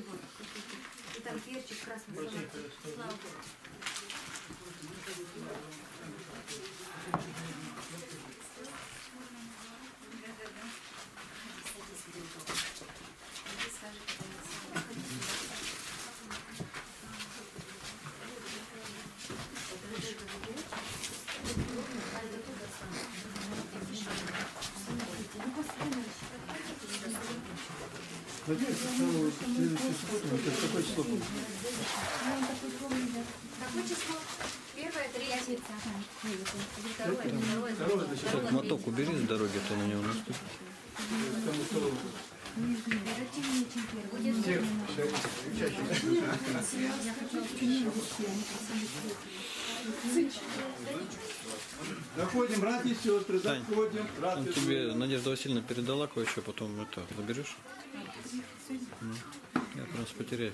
вот какой-то. И там перчик красный салат. Слава Богу. Надеюсь, что следующий субботу, это какое число будет? Какое число? Первое, третье. Второе, второе, Второе, значит, Так, моток убери с дороги, а то на него наступит. Всех учащихся. Заходим, братья и сестры, Тань, заходим. Он Братья, тебе Надежда Васильевна передала кое-что, потом это заберешь? Ну, я просто потеряю.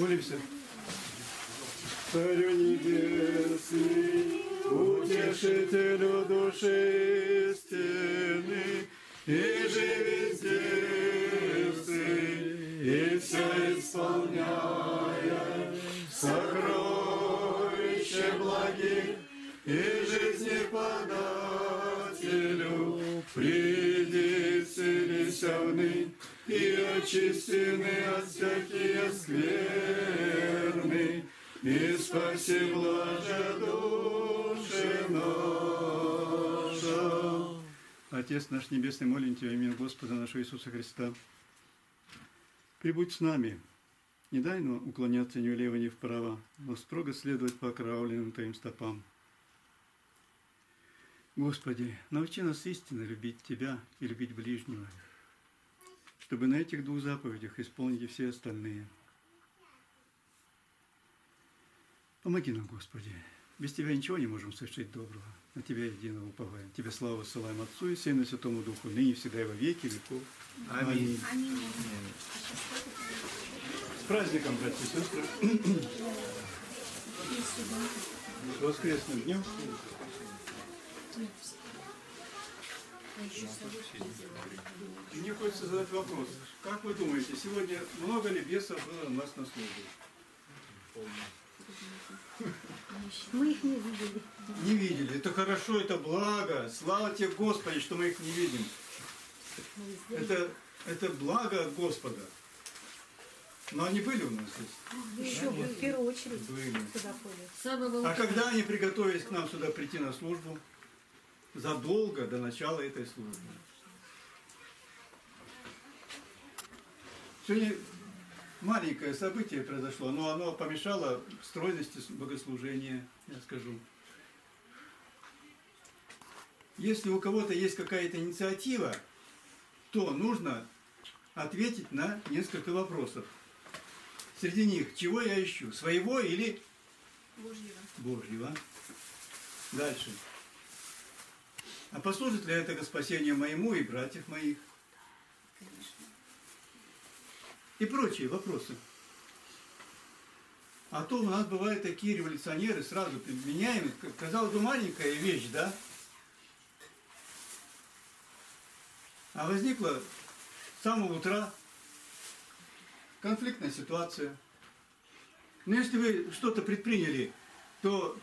Молимся. Царю небесный, утешителю души истины, и живи сердце, и все исполняя, сокровище благих и жизни Отец наш Небесный, молим Тебя, имя Господа нашего Иисуса Христа. Прибудь с нами, не дай нам уклоняться ни влево, ни вправо, но строго следовать по окровавленным Твоим стопам. Господи, научи нас истинно любить Тебя и любить ближнего, чтобы на этих двух заповедях исполнить и все остальные. Помоги нам, Господи. Без Тебя ничего не можем совершить доброго. На Тебя единого уповаем. Тебе славу ссылаем Отцу и Сыну и Святому Духу, ныне всегда и во веки веков. Аминь. С праздником, братья и сестры. С воскресным днем. Мне хочется задать вопрос. Как вы думаете, сегодня много ли бесов было у нас на службе? Мы их не видели. Не видели. Это хорошо, это благо. Слава тебе, Господи, что мы их не видим. Это, это благо от Господа. Но они были у нас здесь? Еще бы, в первую очередь, Были. сюда ходят. А когда они приготовились к нам сюда прийти на службу? Задолго до начала этой службы. Сегодня маленькое событие произошло, но оно помешало стройности богослужения, я скажу. Если у кого-то есть какая-то инициатива, то нужно ответить на несколько вопросов. Среди них, чего я ищу? Своего или Божьего. Божьего? Дальше. А послужит ли это к спасению моему и братьев моих? Конечно. И прочие вопросы. А то у нас бывают такие революционеры, сразу меняем, казалось бы, маленькая вещь, да? А возникла с самого утра конфликтная ситуация. Но если вы что-то предприняли, то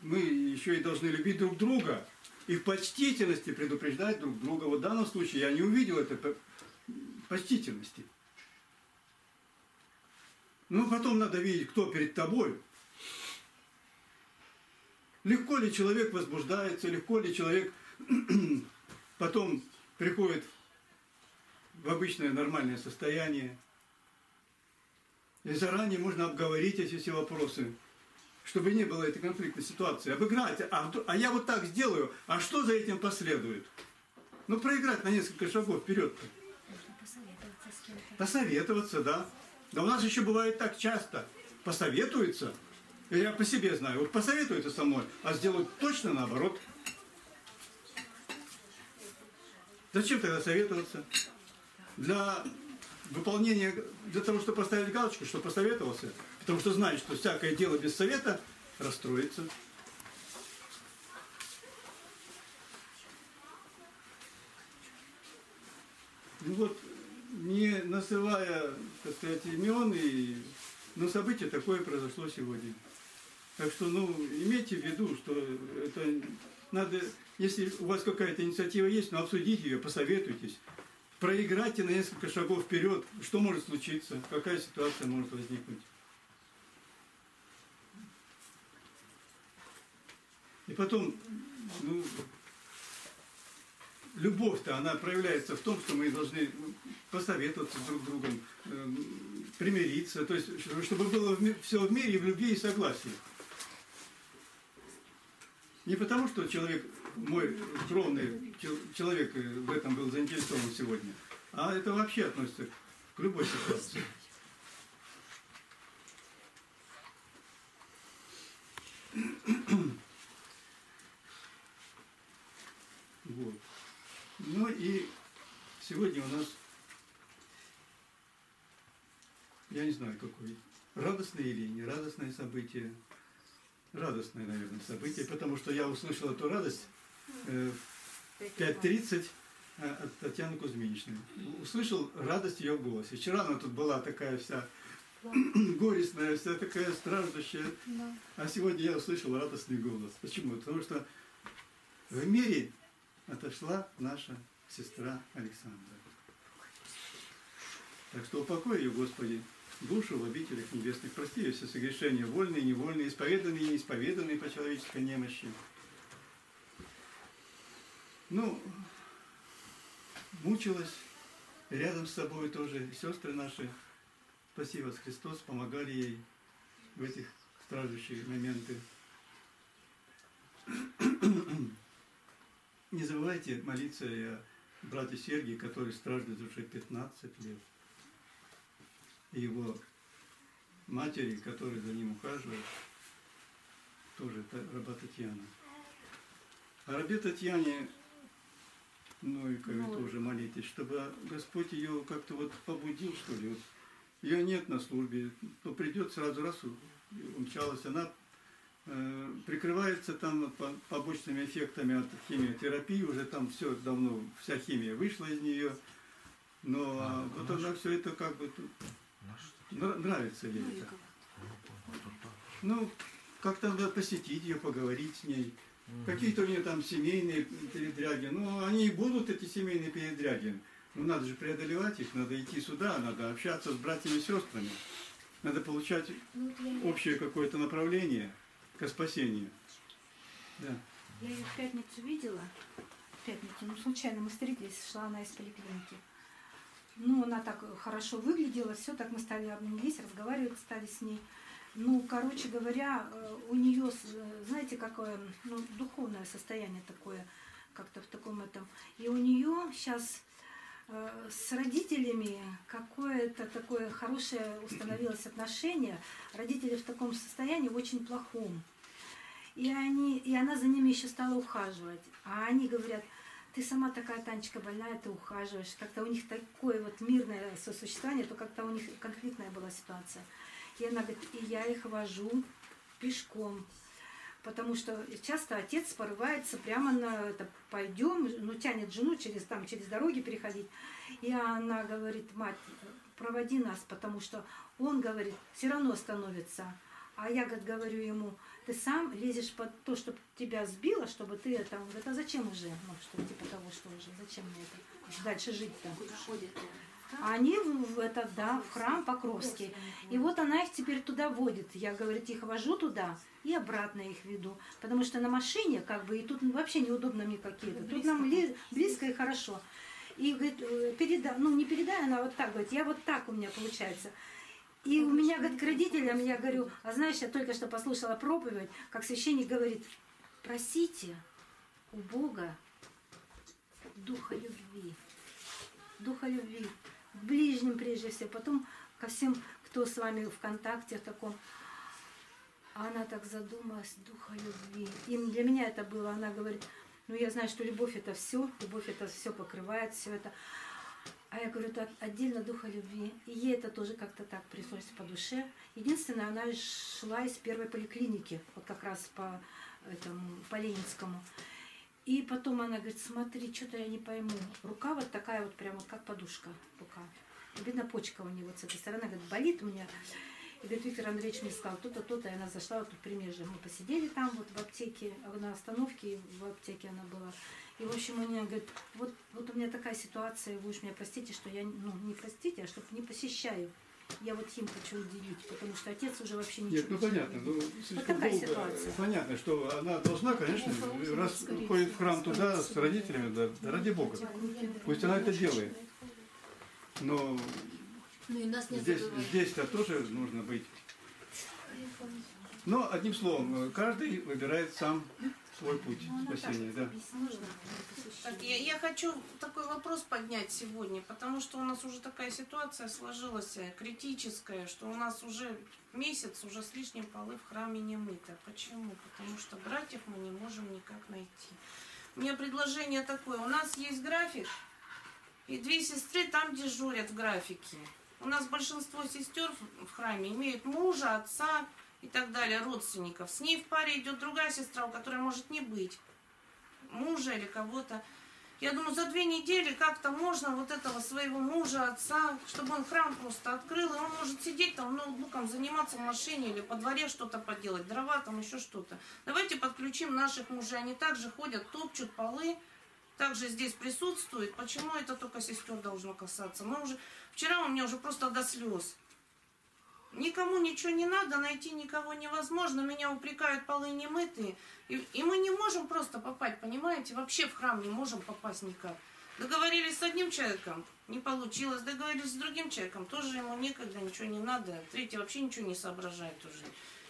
мы еще и должны любить друг друга и в почтительности предупреждать друг друга. Вот в данном случае я не увидел этой по- почтительности. Ну, потом надо видеть, кто перед тобой. Легко ли человек возбуждается, легко ли человек потом приходит в обычное нормальное состояние. И заранее можно обговорить эти все вопросы, чтобы не было этой конфликтной ситуации. Обыграть, а, а я вот так сделаю, а что за этим последует? Ну, проиграть на несколько шагов вперед. Посоветоваться с кем-то. Посоветоваться, да. Да у нас еще бывает так часто. Посоветуются. И Я по себе знаю. Вот посоветуются со мной, а сделают точно наоборот. Зачем тогда советоваться? Для выполнения, для того, чтобы поставить галочку, что посоветовался. Потому что знает, что всякое дело без совета расстроится. Ну вот, не называя, так сказать, имен, и... но событие такое произошло сегодня. Так что, ну, имейте в виду, что это надо, если у вас какая-то инициатива есть, ну, обсудите ее, посоветуйтесь. Проиграйте на несколько шагов вперед, что может случиться, какая ситуация может возникнуть. И потом, ну, любовь-то, она проявляется в том, что мы должны посоветоваться друг с другом, э, примириться, то есть, чтобы было все в мире в любви и согласии. Не потому, что человек, мой кровный чел- человек э, в этом был заинтересован сегодня, а это вообще относится к любой ситуации. Вот. Ну и сегодня у нас, я не знаю какое, радостное или нерадостное событие. Радостное, наверное, событие, потому что я услышал эту радость э, в 5.30 э, от Татьяны Кузьминичны. Услышал радость ее в голосе. Вчера она тут была такая вся горестная, вся такая страждущая. Да. А сегодня я услышал радостный голос. Почему? Потому что в мире отошла наша сестра Александра. Так что упокой ее, Господи, душу в обителях небесных. Прости все согрешения, вольные, невольные, исповеданные неисповеданные по человеческой немощи. Ну, мучилась рядом с собой тоже сестры наши. Спаси вас, Христос, помогали ей в этих страждущие моменты. Не забывайте молиться о брате Сергии, который страждет уже 15 лет. И его матери, которая за ним ухаживает, тоже это раба Татьяна. О рабе Татьяне, ну и как Ну, тоже молитесь, чтобы Господь ее как-то вот побудил, что ли. Вот ее нет на службе, то придет сразу раз умчалась. Она э, прикрывается там по- побочными эффектами от химиотерапии, уже там все давно, вся химия вышла из нее. Но а, вот она все это как бы нравится ей это. Ну, как-то надо посетить ее, поговорить с ней. Какие-то у нее там семейные передряги. Ну, они и будут, эти семейные передряги. Ну, надо же преодолевать их, надо идти сюда, надо общаться с братьями и сестрами. Надо получать Ну, общее какое-то направление к спасению. Да. Я ее в пятницу видела. В пятницу, ну случайно мы встретились, шла она из поликлиники. Ну, она так хорошо выглядела, все, так мы стали обнялись, разговаривать стали с ней. Ну, короче говоря, э, у нее, знаете, какое, ну, духовное состояние такое, как-то в таком этом. И у нее сейчас с родителями какое-то такое хорошее установилось отношение. Родители в таком состоянии в очень плохом. И, они, и она за ними еще стала ухаживать. А они говорят, ты сама такая, Танечка, больная, ты ухаживаешь. Как-то у них такое вот мирное сосуществование, то как-то у них конфликтная была ситуация. И она говорит, и я их вожу пешком. Потому что часто отец порывается прямо на это пойдем, ну тянет жену через там через дороги переходить. И она говорит, мать, проводи нас, потому что он говорит, все равно становится. А я говорит, говорю ему, ты сам лезешь под то, чтобы тебя сбило, чтобы ты это, говорит, а зачем уже, ну, что типа того, что уже, зачем мне это дальше жить-то? Куда ходят? А они в, в это, да, в храм Покровский. И вот она их теперь туда водит. Я, говорит, их вожу туда и обратно их веду. Потому что на машине, как бы, и тут вообще неудобно мне какие-то. Тут нам ли- близко и хорошо. И, говорит, э, переда, ну, не передай, она вот так, говорит, я вот так у меня получается. И у меня, говорит, к родителям, я говорю, а знаешь, я только что послушала проповедь, как священник говорит, просите у Бога духа любви. Духа любви. К ближним прежде всего, потом ко всем, кто с вами в контакте таком. А она так задумалась, духа любви. И для меня это было, она говорит, ну я знаю, что любовь это все, любовь это все покрывает, все это. А я говорю, так, отдельно духа любви. И ей это тоже как-то так пришлось по душе. Единственное, она шла из первой поликлиники, вот как раз по этому, по Ленинскому. И потом она говорит, смотри, что-то я не пойму. Рука вот такая вот прям вот как подушка рука. Видно, почка у нее вот с этой стороны, говорит, болит у меня. И говорит, Виктор Андреевич мне сказал, то-то, то-то. И она зашла вот тут примерже. Мы посидели там вот в аптеке, на остановке в аптеке она была. И, в общем, у нее говорит, вот, вот у меня такая ситуация, вы уж меня простите, что я, ну, не простите, а чтобы не посещаю. Я вот им хочу уделить, потому что отец уже вообще ничего Нет, ну не понятно. Ну, слишком такая долго. ситуация. Понятно, что она должна, конечно, раз ходит в храм туда с родителями, да, да ради Бога. Пусть она это делает. Но Ну и нас не здесь, здесь-то тоже нужно быть. Но, одним словом, каждый выбирает сам свой путь спасения. Да. Так, я, я хочу такой вопрос поднять сегодня, потому что у нас уже такая ситуация сложилась критическая, что у нас уже месяц, уже с лишним полы в храме не мыто. Почему? Потому что братьев мы не можем никак найти. У меня предложение такое. У нас есть график, и две сестры там дежурят в графике. У нас большинство сестер в храме имеют мужа, отца и так далее, родственников. С ней в паре идет другая сестра, у которой может не быть мужа или кого-то. Я думаю, за две недели как-то можно вот этого своего мужа, отца, чтобы он храм просто открыл, и он может сидеть там ноутбуком, заниматься в машине или по дворе что-то поделать, дрова там, еще что-то. Давайте подключим наших мужей, они также ходят, топчут полы, также здесь присутствуют. Почему это только сестер должно касаться? Мы уже, вчера у меня уже просто до слез. Никому ничего не надо, найти никого невозможно. Меня упрекают полы не мытые. И, и мы не можем просто попасть, понимаете? Вообще в храм не можем попасть никак. Договорились с одним человеком, не получилось. Договорились с другим человеком, тоже ему некогда, ничего не надо. Третий вообще ничего не соображает уже.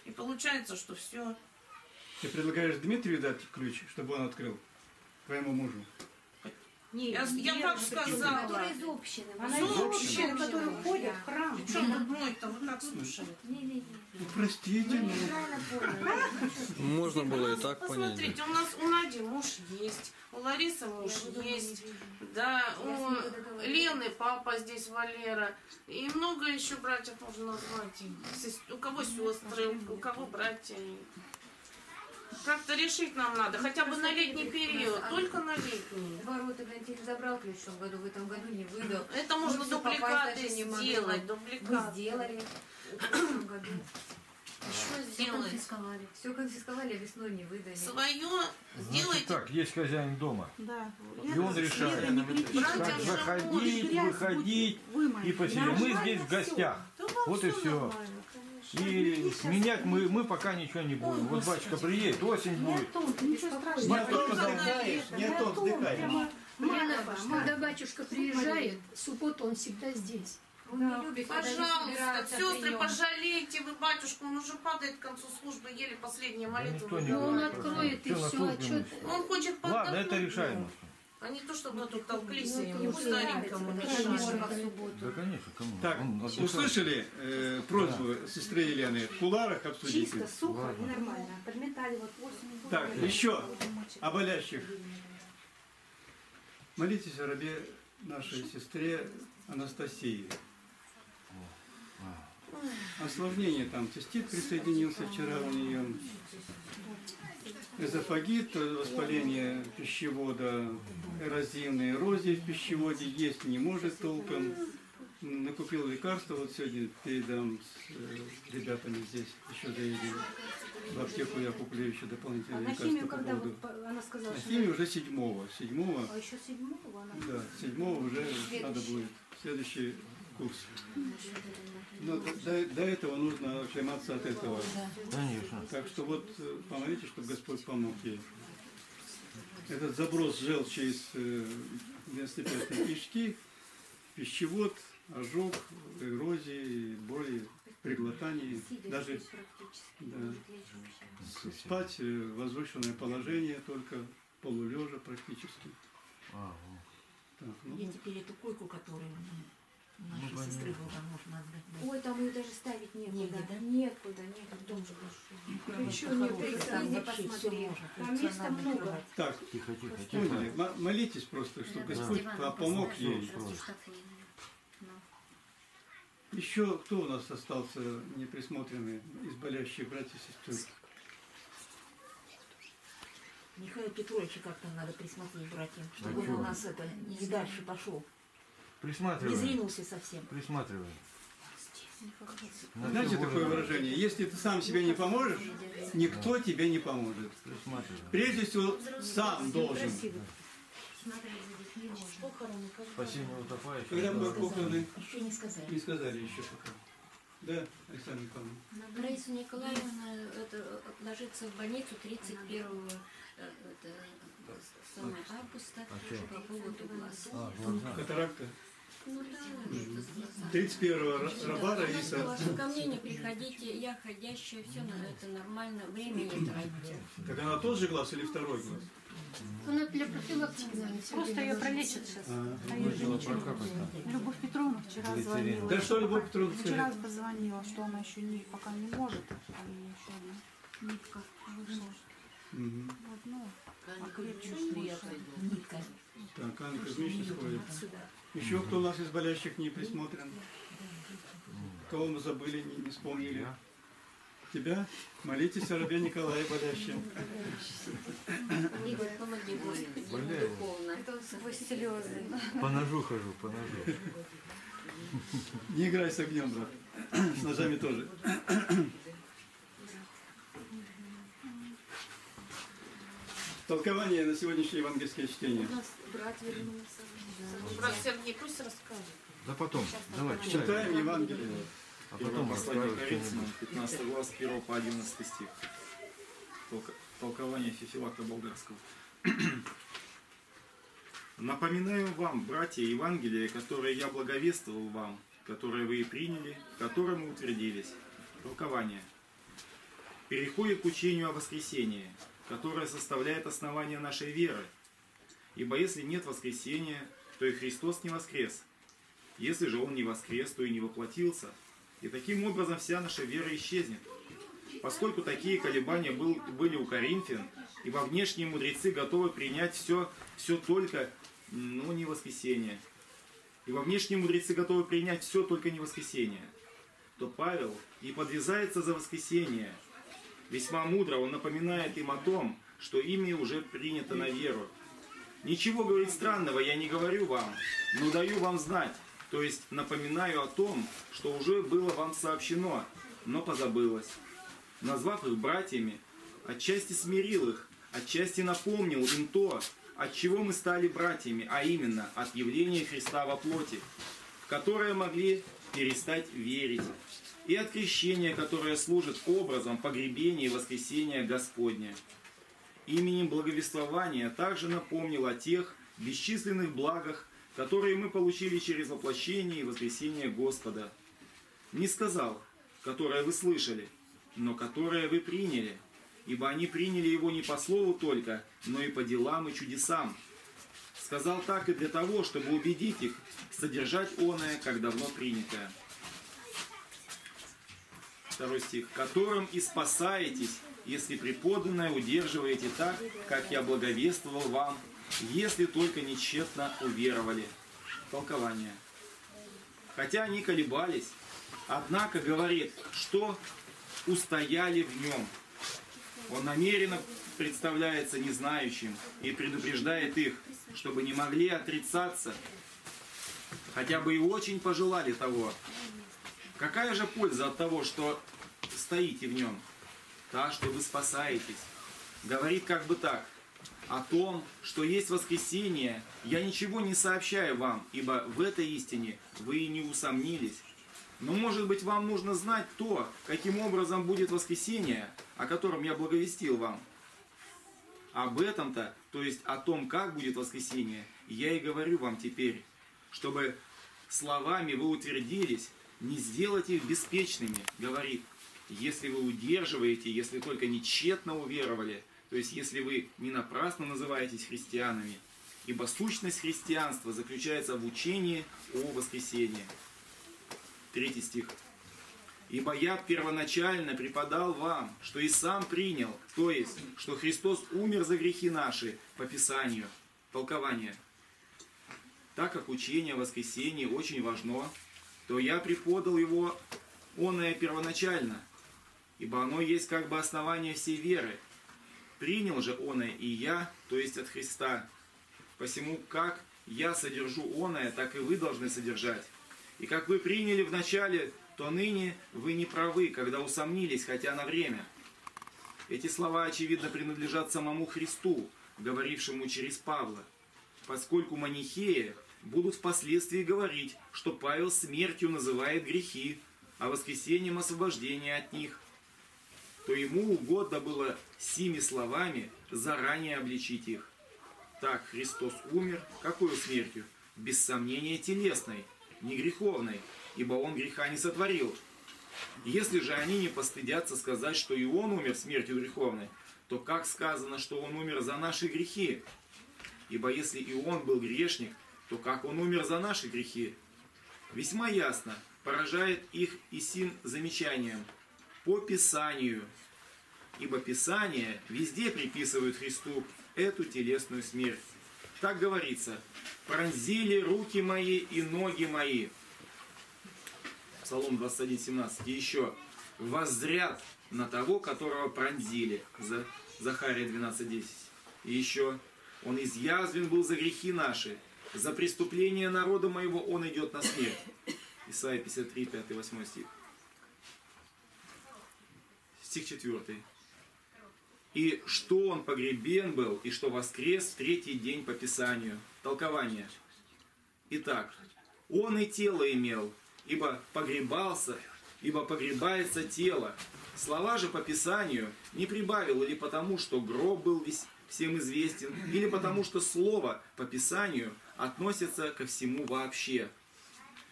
И получается, что все. Ты предлагаешь Дмитрию дать ключ, чтобы он открыл твоему мужу? Не, Я- же сказала. Которая из общины. Она из общины, которые да. ходят в храм. Причем тут мой-то, как слушали? Не-не-не. Ну, простите, ну. Можно было и так понять. Посмотрите, у нас у Нади муж есть, у Ларисы муж есть, да, у. Лены папа здесь Валера. И много еще братьев можно назвать. У кого сестры, у кого братья. Как-то решить нам надо, хотя бы на летний период, только на летний. Ворота Гантель забрал ключ в году, в этом году не выдал. Это можно Мы дубликаты сделать, Мы дубликаты. сделали в прошлом году. Что Все сделать? конфисковали. Все конфисковали, а весной не выдали. Свое сделайте. так, есть хозяин дома. Да. И он решает, как заходить, выходить и поселить. Мы здесь в гостях. Вот и всё все. И менять мы, мы пока ничего не будем. Вот батюшка приедет, осень Не будет. о том, ничего страшного. не о том вздыхаешь, не о том вздыхаешь. когда батюшка приезжает, в субботу он всегда здесь. Он не любит, Пожалуйста, сестры, пожалейте вы батюшку, он уже падает к концу службы, еле последние Да молитвы. никто не Но он откроет и все. А ты? Он хочет Ладно, поддохнуть, это решаемо. А не то, чтобы мы тут толклись Ну, ему, ему не старенькому. мешали. Да, конечно, кому? Так, услышали э, просьбу сестры Елены в куларах обсудить? Чисто, сухо Ладно. и нормально. Подметали вот осенью. Так, было. еще о болящих. Молитесь о рабе нашей сестре Анастасии. осложнения. Там цистит присоединился вчера у нее. Эзофагит, воспаление пищевода, эрозивная эрозия в пищеводе, есть не может толком. Накупил лекарства, вот сегодня передам с э, ребятами здесь, еще заедем. В аптеку я куплю еще А дополнительные на лекарства химию, по когда поводу. она сказала, На химию уже седьмого. Седьмого, А еще седьмого она... да, седьмого уже надо будет. Следующий курс. Но до, до- до этого нужно оклематься от этого. Конечно. Так что вот э, помолитесь, чтобы Господь помог ей. Этот заброс желчи из э, двенадцатиперстной кишки, пищевод, ожог, эрозии, боли, при глотании, Сидя даже да. спать э, возвышенное положение, только полулежа практически. А, Так, ну, Я теперь эту койку, которую нашей Ну, сестры понятно. была, можно отдать. да. Ой, там ее даже ставить некуда. Негде, да? Некуда, некуда. Дом же большой. Еще не приходи, посмотри. Там места много. так, тихо, тихо, поняли? тихо. Молитесь просто, чтобы Да. Господь Диван по- помог ей. просто. Ну. Еще кто у нас остался неприсмотренный из болящих братьев и сестер? Михаил Петровича как-то надо присмотреть братьям, чтобы он у нас это не дальше пошел. Не Присматриваем. зринулся совсем. Присматриваем. На Знаете такое выражение? Если ты сам себе не поможешь, никто тебе не поможет. Прежде всего, сам должен. Спасение утопающим. Когда да. мы похороны, Еще не сказали. не сказали еще пока. Да, Александр Николаевна? Раиса Николаевна это, ложится в больницу 31 э, это, самое, августа А по поводу глаз. А, глаза. Катаракта. Ну да, это с глазами. 31-го Ра- Раба Она Раиса. сказала, что ко мне не приходите, я ходящая, все это нормально, время не тратите. Так она тот же глаз или второй глаз? Она для профилактики, Просто ее пролечат сейчас. А. А же ничего. там. Любовь Петровна вчера звонила. Да что Любовь Петровна Вчера позвонила, что она еще не, пока не может. А ей еще одна нитка вышла. Мгм. Вот, ну, окрепнет Нитка. Так, Анна Кузьмична сходит. Сюда. Еще кто у нас из болящих не присмотрен? Кого мы забыли, не, не вспомнили? Тебя? Молитесь о рабе Николае болящем. Игорь, помоги, Господи, духовно. Сквозь слезы. По ножу хожу, по ножу. Не играй с огнем, брат. С ножами тоже. Толкование на сегодняшнее евангельское чтение. У нас брат вернулся. Брат Сергей, пусть расскажет. Да потом. Давай, читай. Читаем Евангелие. А Первое потом что-нибудь. 15 глаз, 1 по 11 стих. Толк- Толкование Феофилакта Болгарского. Напоминаю вам, братья, Евангелие, которое я благовествовал вам, которое вы и приняли, в котором и утвердились. Толкование. Переходит к учению о воскресении, которое составляет основание нашей веры. Ибо если нет воскресения, то и Христос не воскрес. Если же Он не воскрес, то и не воплотился. И таким образом вся наша вера исчезнет. Поскольку такие колебания был- были у Коринфян, ибо внешние мудрецы готовы принять все, все только, но не воскресение. Ибо внешние мудрецы готовы принять все, только не воскресение. То Павел и подвязается за воскресение. Весьма мудро он напоминает им о том, что ими уже принято на веру. Ничего, говорит, странного я не говорю вам, но даю вам знать, то есть напоминаю о том, что уже было вам сообщено, но позабылось. Назвав их братьями, отчасти смирил их, отчасти напомнил им то, от чего мы стали братьями, а именно от явления Христа во плоти, в которое могли перестать верить, и от крещения, которое служит образом погребения и воскресения Господня. Именем благовествования также напомнил о тех бесчисленных благах, которые мы получили через воплощение и воскресение Господа. Не сказал, которое вы слышали, но которое вы приняли, ибо они приняли его не по слову только, но и по делам и чудесам. Сказал так и для того, чтобы убедить их содержать оное, как давно принятое. Второй стих. «Которым и спасаетесь, если преподанное удерживаете так, как я благовествовал вам, если только нечетно уверовали». Толкование. Хотя они колебались, Однако говорит, что устояли в нем. Он намеренно представляется незнающим и предупреждает их, чтобы не могли отрицаться, хотя бы и очень пожелали того. Какая же польза от того, что стоите в нем? Та, что вы спасаетесь. Говорит как бы так. О том, что есть воскресение, я ничего не сообщаю вам, ибо в этой истине вы и не усомнились. Но, может быть, вам нужно знать то, каким образом будет воскресение, о котором я благовестил вам. Об этом-то, то есть о том, как будет воскресение, я и говорю вам теперь, чтобы словами вы утвердились, не сделать их беспечными, говорит. Если вы удерживаете, если только не тщетно уверовали, то есть если вы не напрасно называетесь христианами, ибо сущность христианства заключается в учении о воскресении. Третий стих. Ибо я первоначально преподал вам, что и сам принял, то есть, что Христос умер за грехи наши по Писанию. Толкование. Так как учение о воскресении очень важно, то я преподал его оное первоначально, ибо оно есть как бы основание всей веры. Принял же оное и я, то есть от Христа. Посему как я содержу оное, так и вы должны содержать. И как вы приняли в начале, то ныне вы не правы, когда усомнились, хотя на время. Эти слова, очевидно, принадлежат самому Христу, говорившему через Павла, поскольку манихеи будут впоследствии говорить, что Павел смертью называет грехи, а воскресением освобождение от них, то ему угодно было сими словами заранее обличить их. Так Христос умер, какой смертью? Без сомнения телесной, не греховной, ибо он греха не сотворил. Если же они не постыдятся сказать, что и он умер смертью греховной, то как сказано, что он умер за наши грехи? Ибо если и он был грешник, то как он умер за наши грехи? Весьма ясно поражает их и сим замечанием по Писанию. Ибо Писание везде приписывают Христу эту телесную смерть. Так говорится, пронзили руки мои и ноги мои. Псалом 21, 17. И еще, воззрят на того, которого пронзили. За Захария 12, 10. И еще, он изъязвен был за грехи наши, за преступление народа моего он идет на смерть. Исайя 53, 5, 8 стих. Стих 4. И что он погребен был, и что воскрес в третий день по Писанию. Толкование. Итак, он и тело имел, ибо погребался, ибо погребается тело. Слова же по Писанию не прибавил или потому, что гроб был весь, всем известен, или потому, что слово по Писанию относится ко всему вообще.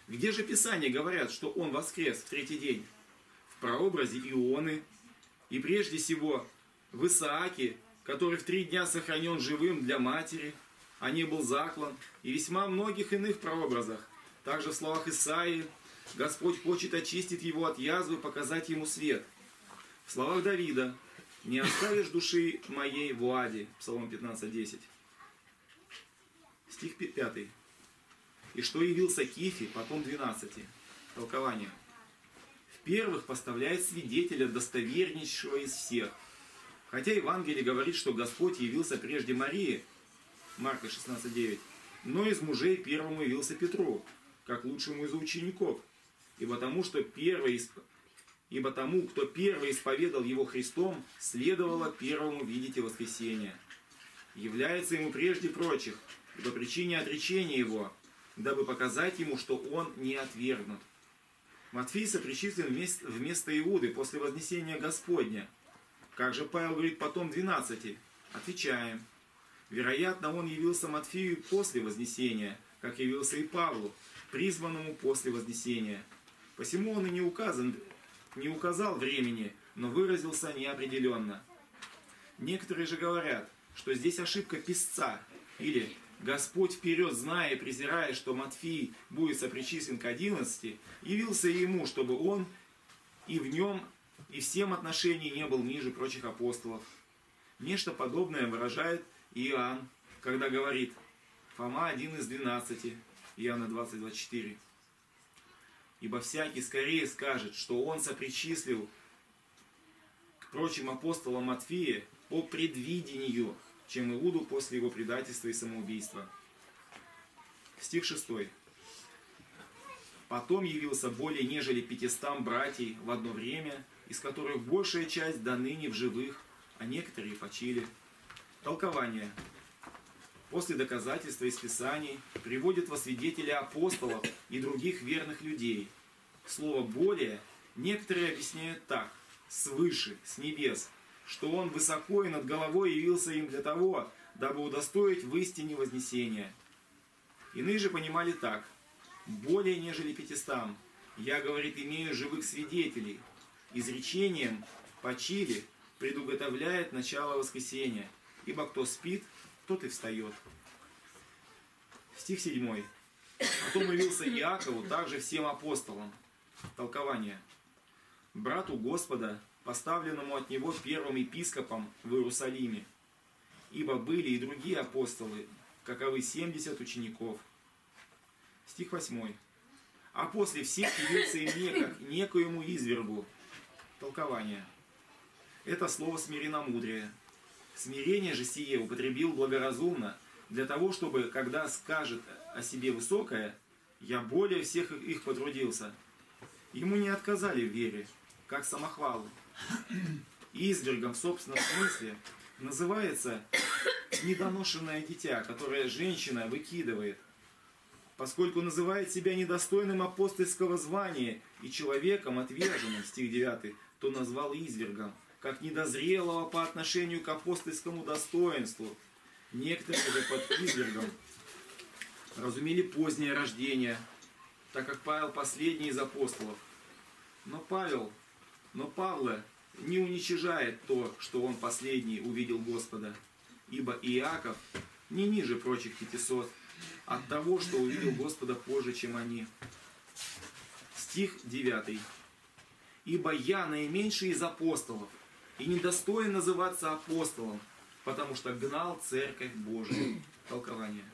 Где же Писания говорят, что он воскрес в третий день? В прообразе Ионы, и прежде всего в Исааке, который в три дня сохранен живым для матери, а не был заклан, и весьма многих иных прообразах. Также в словах Исаии Господь хочет очистить его от язвы, показать ему свет. В словах Давида «Не оставишь души моей в Уаде» Псалом 15.10. Стих 5. «И что явился Кифи, потом 12». Толкование. В первых поставляет свидетеля достовернейшего из всех. Хотя Евангелие говорит, что Господь явился прежде Марии, Марка 16.9, но из мужей первому явился Петру, как лучшему из учеников, ибо тому, что первый, ибо тому, кто первый исповедал его Христом, следовало первому видеть воскресение. Является ему прежде прочих, по причине отречения его, дабы показать ему, что он не отвергнут. Матфей сопричислен вместо Иуды после вознесения Господня. Как же Павел говорит потом 12? Отвечаем. Вероятно, он явился Матфею после вознесения, как явился и Павлу, призванному после вознесения. Посему он и не, указан, не указал времени, но выразился неопределенно. Некоторые же говорят, что здесь ошибка писца, или Господь вперед, зная и презирая, что Матфей будет сопричислен к одиннадцати, явился ему, чтобы он и в нем, и всем отношений не был ниже прочих апостолов. Нечто подобное выражает Иоанн, когда говорит, Фома один из двенадцати, Иоанна 20, 24. ибо всякий скорее скажет, что он сопричислил к прочим апостолам Матфея по предвидению, чем Иуду после его предательства и самоубийства. Стих 6. Потом явился более нежели пятистам братьей в одно время, из которых большая часть до ныне в живых, а некоторые почили. Толкование. После доказательства из Писаний приводит во свидетеля апостолов и других верных людей. Слово «более» некоторые объясняют так, свыше, с небес, что он высоко и над головой явился им для того, дабы удостоить в истине вознесения. Иные же понимали так, более нежели пятистам, я, говорит, имею живых свидетелей, изречением почили предуготовляет начало воскресения, ибо кто спит, тот и встает. Стих 7. Потом явился Иакову, также всем апостолам. Толкование. Брату Господа, поставленному от него первым епископом в Иерусалиме, ибо были и другие апостолы, каковы 70 учеников. Стих 8. А после всех явился и мне, как некоему извергу. Толкование. Это слово смиренномудрие. Смирение же сие употребил благоразумно, для того, чтобы, когда скажет о себе высокое, я более всех их потрудился. Ему не отказали в вере, как самохвалу. Извергом в собственном смысле называется недоношенное дитя, которое женщина выкидывает, поскольку называет себя недостойным апостольского звания и человеком отверженным, стих 9, то назвал извергом, как недозрелого по отношению к апостольскому достоинству. Некоторые же под извергом разумели позднее рождение, так как Павел последний из апостолов. Но Павел, но Павла не уничижает то, что он последний увидел Господа, ибо Иаков не ниже прочих пятисот от того, что увидел Господа позже, чем они. Стих 9. «Ибо я наименьший из апостолов, и недостоин называться апостолом, потому что гнал церковь Божию». Толкование.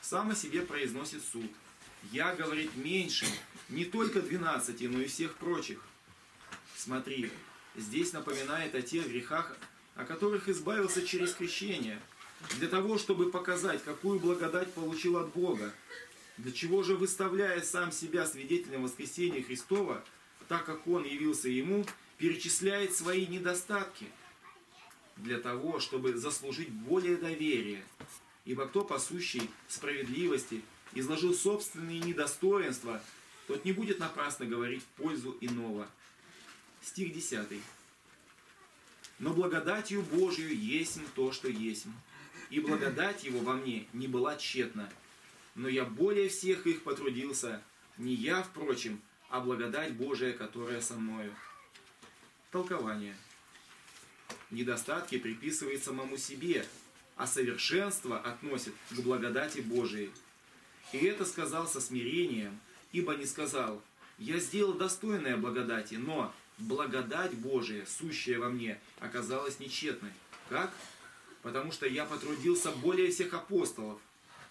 Сам о себе произносит суд. Я, говорит, меньше, не только двенадцати, но и всех прочих. Смотри, здесь напоминает о тех грехах, о которых избавился через крещение, для того, чтобы показать, какую благодать получил от Бога. Для чего же, выставляя сам себя свидетелем воскресения Христова, так как Он явился Ему, перечисляет свои недостатки? Для того, чтобы заслужить более доверия. Ибо кто пасущий справедливости изложил собственные недостоинства, тот не будет напрасно говорить в пользу иного. Стих 10. Но благодатью Божию есть то, что есть. И благодать его во мне не была тщетна. Но я более всех их потрудился, не я, впрочем, а благодать Божия, которая со мною. Толкование. Недостатки приписывает самому себе, а совершенство относит к благодати Божией. И это сказал со смирением, ибо не сказал, я сделал достойное благодати, но благодать Божия, сущая во мне, оказалась нечетной. Как? Потому что я потрудился более всех апостолов.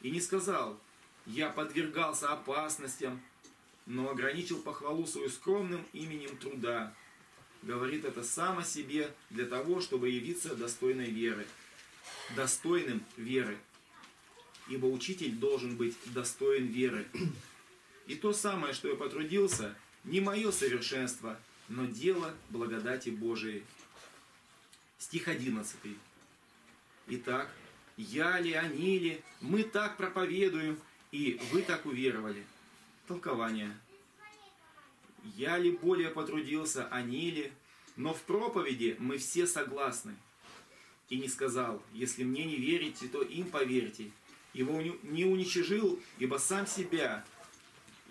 И не сказал, я подвергался опасностям, но ограничил похвалу свою скромным именем труда. Говорит это сам о себе для того, чтобы явиться достойной веры. Достойным веры. Ибо учитель должен быть достоин веры. И то самое, что я потрудился, не мое совершенство, но дело благодати Божией. Стих 11. Итак, я ли, они ли, мы так проповедуем, и вы так уверовали. Толкование. Я ли более потрудился, они ли, но в проповеди мы все согласны. И не сказал, если мне не верите, то им поверьте. Его не уничижил, ибо сам себя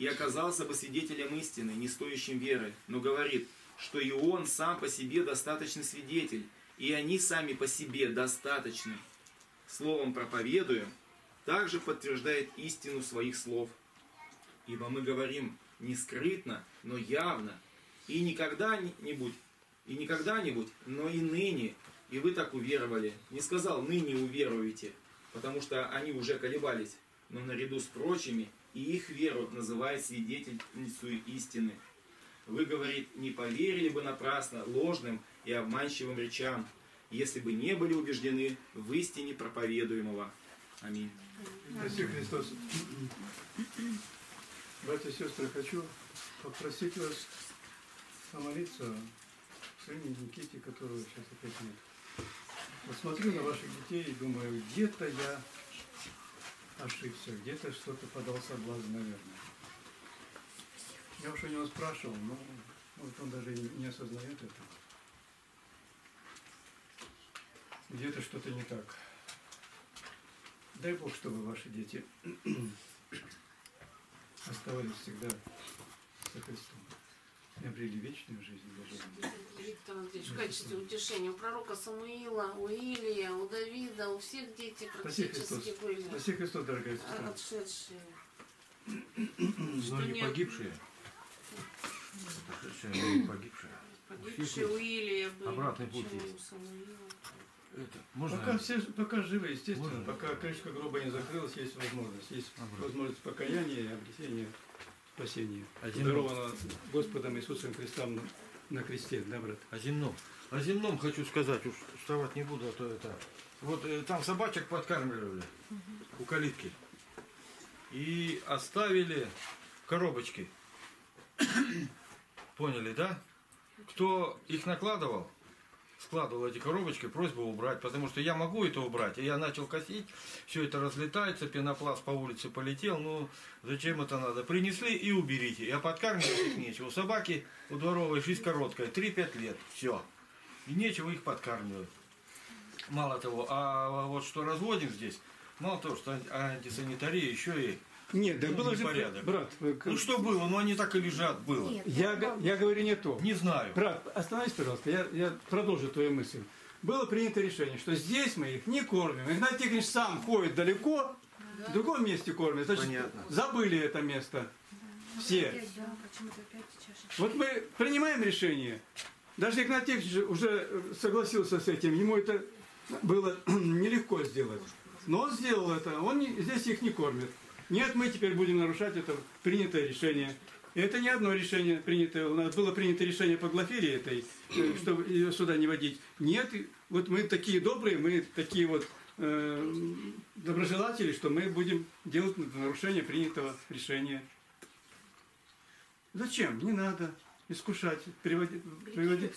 и оказался бы свидетелем истины, не стоящим веры, но говорит, что и он сам по себе достаточный свидетель, и они сами по себе достаточны. Словом проповедуем, также подтверждает истину своих слов. Ибо мы говорим не скрытно, но явно, и никогда-нибудь, и никогда-нибудь, но и ныне, и вы так уверовали. Не сказал, ныне уверуете, потому что они уже колебались, но наряду с прочими и их веру называет свидетельницей истины. Вы, говорит, не поверили бы напрасно ложным и обманчивым речам, если бы не были убеждены в истине проповедуемого. Аминь. Спаси Христос. Братья и сестры, хочу попросить вас помолиться о сыне Никите, которого сейчас опять нет. Вот смотрю на ваших детей и думаю, где-то я ошибся, где-то что-то подал соблазн, наверное. Я уж у него спрашивал, но может он даже не осознает это. Где-то что-то не так. Дай Бог, чтобы ваши дети оставались всегда со Христом и обрели вечную жизнь. Виктор Андреевич, в качестве утешения у пророка Самуила, у Илия, у Давида, у всех дети Спаси Христос. практически были Спаси Христос, дорогая сестра. отшедшие. Но не нет. погибшие. Отошедшие, но не погибшие. Погибшие у Илия были. Обратный путь почему есть. у Самуила? Это, можно Пока все, пока живы, естественно, Можно? пока крышка гроба не закрылась, есть возможность. Есть Обратно. возможность покаяния и обретения спасения. Один Даровано Господом Иисусом Христом на, на кресте, да, брат? О земном. О земном хочу сказать, уж вставать не буду, а то это... Вот э, там собачек подкармливали у калитки. И оставили коробочки. Поняли, да? Кто их накладывал, складывал эти коробочки, просьба убрать, потому что я могу это убрать. И я начал косить, все это разлетается, пенопласт по улице полетел, ну зачем это надо? Принесли и уберите. Я подкармливать их нечего. У собаки у дворовой жизнь короткая, 3-5 лет, все. И нечего их подкармливать. Мало того, а вот что разводим здесь, мало того, что ан- антисанитария, еще и... Нет, да Ну, было же, непорядок. брат, э, Ну что было? Ну они так и лежат, было. Нет, я, г- я говорю не то. Не знаю. Брат, остановись, пожалуйста, я, я продолжу твою мысль. Было принято решение, что здесь мы их не кормим. Игнат Тихонович сам ходит далеко, в другом месте кормит. Значит, Понятно. забыли это место. Все. Да, почему-то опять чашечка. Вот мы принимаем решение. Даже Игнат Тихонович же уже э, согласился с этим. Ему это было нелегко сделать. Но он сделал это. Он не- здесь их не кормит. Нет, мы теперь будем нарушать это принятое решение. И это не одно решение принятое. У нас было принято решение по Глафире этой, э, чтобы ее сюда не водить. Нет, вот мы такие добрые, мы такие вот э, доброжелатели, что мы будем делать нарушение принятого решения. Зачем? Не надо искушать, приводить, приводить.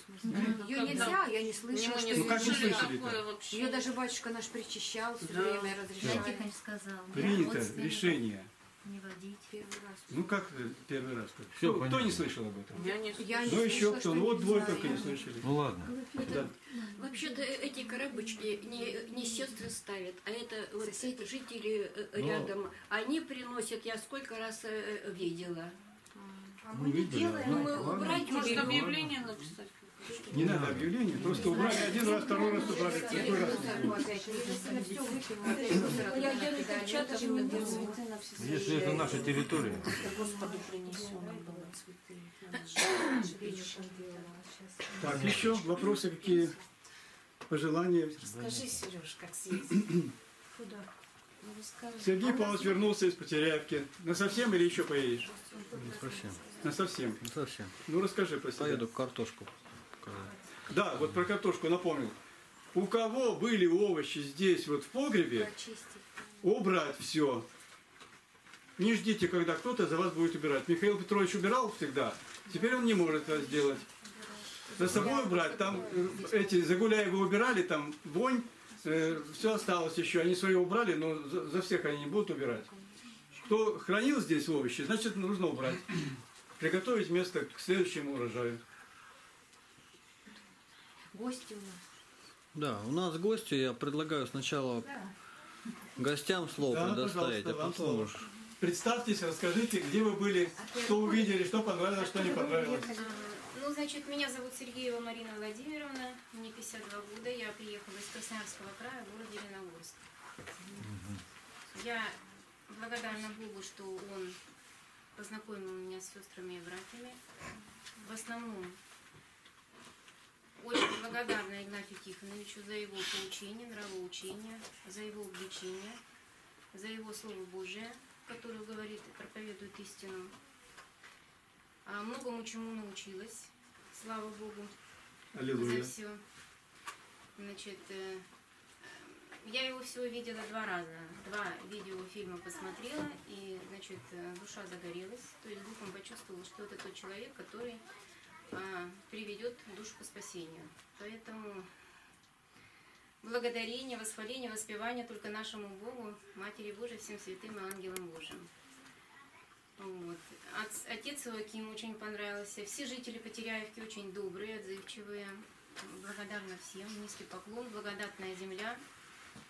Ее нельзя, я не слышала, Мы что не Ну, как не слышали. Ее даже батюшка наш причащал все Да. время, разрешал. Тихонь сказал. Принято родственников решение. Не водить. Первый раз. Ну как первый раз? -то? Всё кто, кто не слышал об этом? Я не Я не Ну еще слышала, кто? Ну вот двое только не слышали. Ну ладно. Да. Вообще-то эти коробочки не, не сестры ставят, а это вот Соседи. жители э, Ну. рядом. Они приносят, я сколько раз э, э, видела. А Ну, мы не видели, делаем. Ну, мы убрать Может, объявление написать? Не надо объявление, просто убрали один раз, второй раз убрали, третий раз. Мы мы Если это наша территория. Господу принесено было цветы. Так, еще вопросы какие? Пожелания? Скажи, Сереж, как съездить? Куда? Ну. Сергей Павлович вернулся из Потеряевки. На совсем или еще поедешь? Не совсем. На совсем. Не совсем. Ну расскажи про себя. Поеду картошку. Да, вот про картошку напомнил. У кого были овощи здесь, вот в погребе, убрать все. Не ждите, когда кто-то за вас будет убирать. Михаил Петрович убирал всегда, теперь он не может это сделать. За собой убрать, там э, эти Загуляевы убирали, там вонь, все осталось еще. Они свои убрали, но за, за всех они не будут убирать. Кто хранил здесь овощи, значит нужно убрать. Приготовить место к следующему урожаю. Гости у нас. Да, у нас гости. Я предлагаю сначала гостям слово Да, предоставить, а потом слово. уж Представьтесь, расскажите, где вы были, что увидели, что понравилось, что не понравилось. Ну, значит, меня зовут Сергеева Марина Владимировна, мне 52 года, я приехала из Красноярского края, город Зеленогорск. Я благодарна Богу, что Он познакомил меня с сестрами и братьями. В основном очень благодарна Игнатию Тихоновичу за его поучение, нравоучение, за его увлечение. за Его Слово Божие, которое говорит и проповедует истину. А многому чему научилась, слава Богу, Аллилуйя. за все. Значит, э, я его всего видела два раза. Два видеофильма посмотрела, и, значит, э, душа загорелась. То есть духом почувствовала, что это тот человек, который а, приведет душу к спасению. Поэтому благодарение, восхваление, воспевание только нашему Богу, Матери Божией, всем святым и ангелам Божьим. Вот. Отец Иоаким очень понравился. Все жители Потеряевки очень добрые, отзывчивые. Благодарна всем. Низкий поклон, благодатная земля.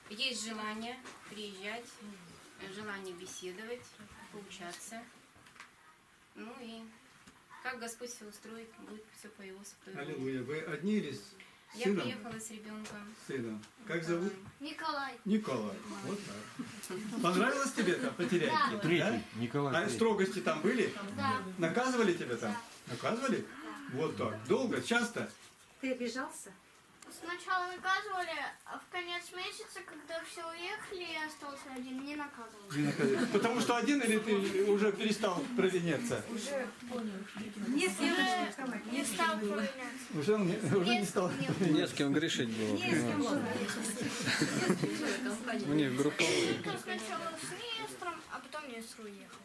Есть желание приезжать, желание беседовать, поучаться. Ну и как Господь все устроит, будет все по его своему. Аллилуйя. Вы одни или Я сыном? приехала с ребенком. Сыном. Как зовут? Николай. Николай. Вот так. Понравилось тебе там потерять? Да. Третий, Николай А Третий. строгости там были? Да. Наказывали тебя там? Наказывали? Вот так. Долго? Часто? Ты обижался? Сначала наказывали, а в конец месяца, когда все уехали, я остался один, не наказывали. Не наказывали. Потому что один или ты уже перестал провиняться? Уже понял. Не Уже не стал проверять. Уже, он не- уже не стал. Не с кем грешить было. Не с кем? У них групповые. Сначала с Нестром, а потом Нестр уехал.